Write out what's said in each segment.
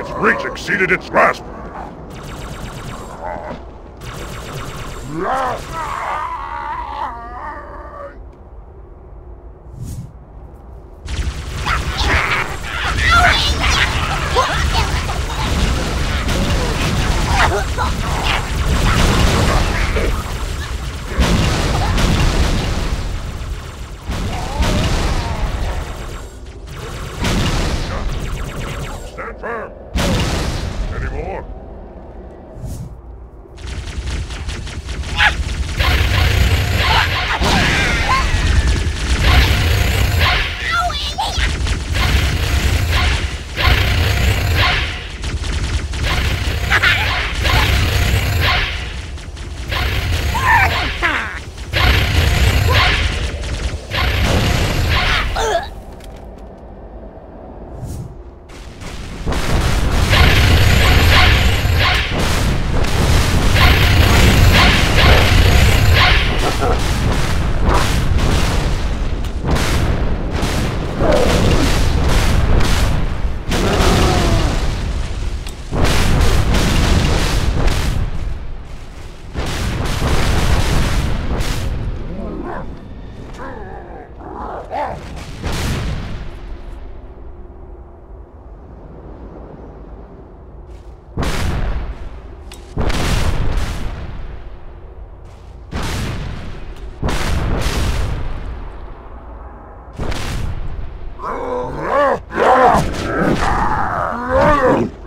Its reach exceeded its grasp. Last!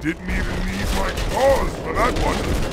Didn't even need my claws for that one.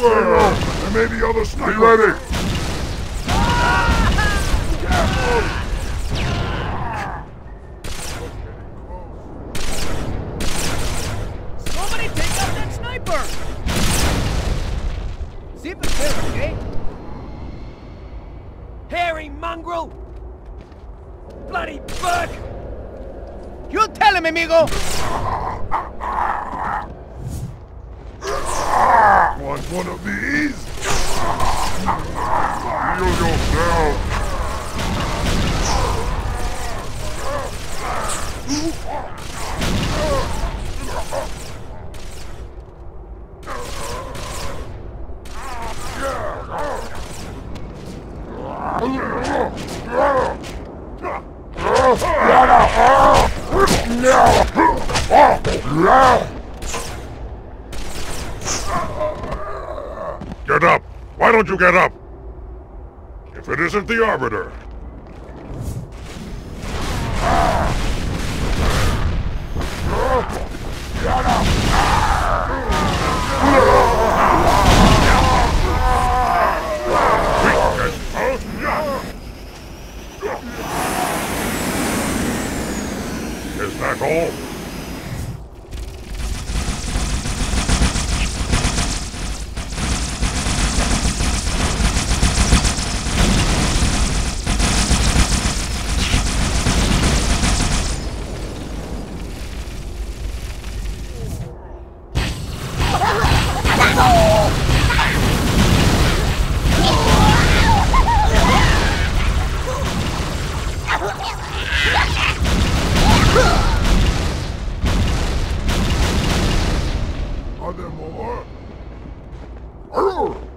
There may be other snipers. Be ready! Somebody take out that sniper. Zip it there, okay? Hairy mongrel. Bloody bug. You tell him, amigo. Get up! Why don't you get up? If it isn't the Arbiter. asshole! Huh! でもあっ